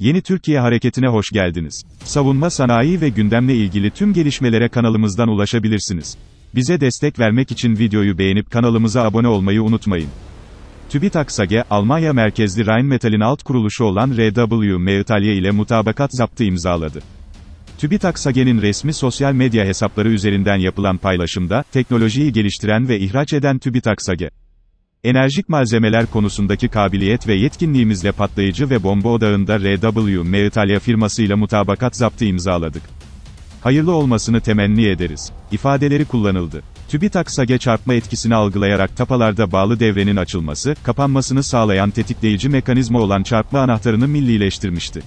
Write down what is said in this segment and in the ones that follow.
Yeni Türkiye Hareketi'ne hoş geldiniz. Savunma sanayi ve gündemle ilgili tüm gelişmelere kanalımızdan ulaşabilirsiniz. Bize destek vermek için videoyu beğenip kanalımıza abone olmayı unutmayın. TÜBİTAK SAGE, Almanya merkezli Rheinmetall'in alt kuruluşu olan RWM Italya ile mutabakat zaptı imzaladı. TÜBİTAK SAGE'nin resmi sosyal medya hesapları üzerinden yapılan paylaşımda, teknolojiyi geliştiren ve ihraç eden TÜBİTAK SAGE, Enerjik malzemeler konusundaki kabiliyet ve yetkinliğimizle patlayıcı ve bomba odağında RWM Italya firmasıyla mutabakat zaptı imzaladık. Hayırlı olmasını temenni ederiz. İfadeleri kullanıldı. TÜBİTAK SAGE çarpma etkisini algılayarak tapalarda bağlı devrenin açılması, kapanmasını sağlayan tetikleyici mekanizma olan çarpma anahtarını millileştirmişti.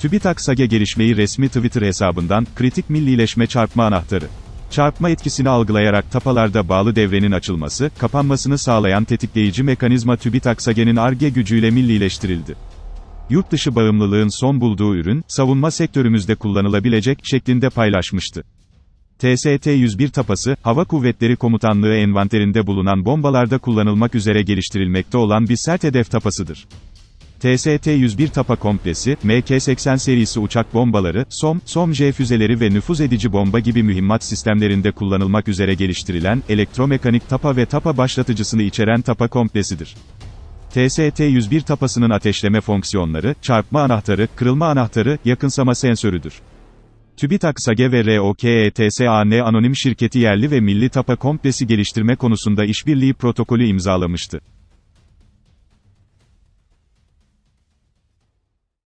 TÜBİTAK SAGE gelişmeyi resmi Twitter hesabından, kritik millileşme çarpma anahtarı. Çarpma etkisini algılayarak tapalarda bağlı devrenin açılması, kapanmasını sağlayan tetikleyici mekanizma TÜBİTAK SAGE'nin ARGE gücüyle millileştirildi. Yurt dışı bağımlılığın son bulduğu ürün, savunma sektörümüzde kullanılabilecek şeklinde paylaşmıştı. TST-101 tapası, Hava Kuvvetleri Komutanlığı envanterinde bulunan bombalarda kullanılmak üzere geliştirilmekte olan bir sert hedef tapasıdır. TST-101 Tapa Komplesi, MK-80 serisi uçak bombaları, SOM, SOM-J füzeleri ve nüfuz edici bomba gibi mühimmat sistemlerinde kullanılmak üzere geliştirilen, elektromekanik tapa ve tapa başlatıcısını içeren tapa komplesidir. TST-101 tapasının ateşleme fonksiyonları, çarpma anahtarı, kırılma anahtarı, yakınsama sensörüdür. TÜBİTAK SAGE ve ROKETSAN anonim şirketi yerli ve milli tapa komplesi geliştirme konusunda işbirliği protokolü imzalamıştı.